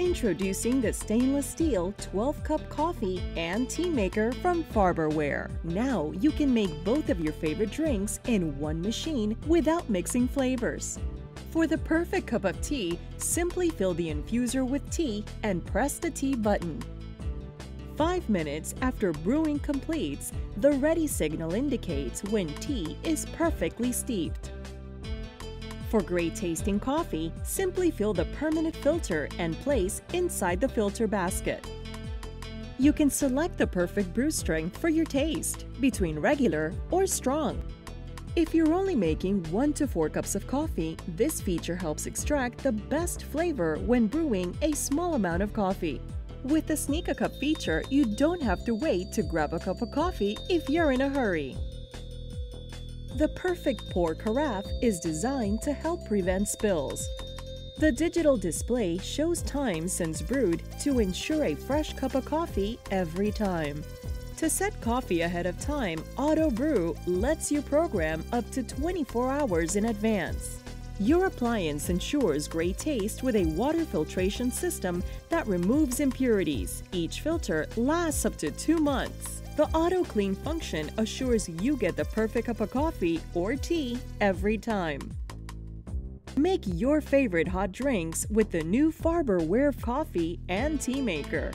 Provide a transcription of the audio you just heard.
Introducing the stainless steel 12 cup coffee and tea maker from Farberware. Now you can make both of your favorite drinks in one machine without mixing flavors. For the perfect cup of tea, simply fill the infuser with tea and press the tea button. Five minutes after brewing completes, the ready signal indicates when tea is perfectly steeped. For great tasting coffee, simply fill the permanent filter and place inside the filter basket. You can select the perfect brew strength for your taste, between regular or strong. If you're only making 1 to 4 cups of coffee, this feature helps extract the best flavor when brewing a small amount of coffee. With the Sneak a Cup feature, you don't have to wait to grab a cup of coffee if you're in a hurry. The perfect pour carafe is designed to help prevent spills. The digital display shows time since brewed to ensure a fresh cup of coffee every time. To set coffee ahead of time, Auto Brew lets you program up to 24 hours in advance. Your appliance ensures great taste with a water filtration system that removes impurities. Each filter lasts up to two months. The auto clean function assures you get the perfect cup of coffee or tea every time. Make your favorite hot drinks with the new Farberware coffee and tea maker.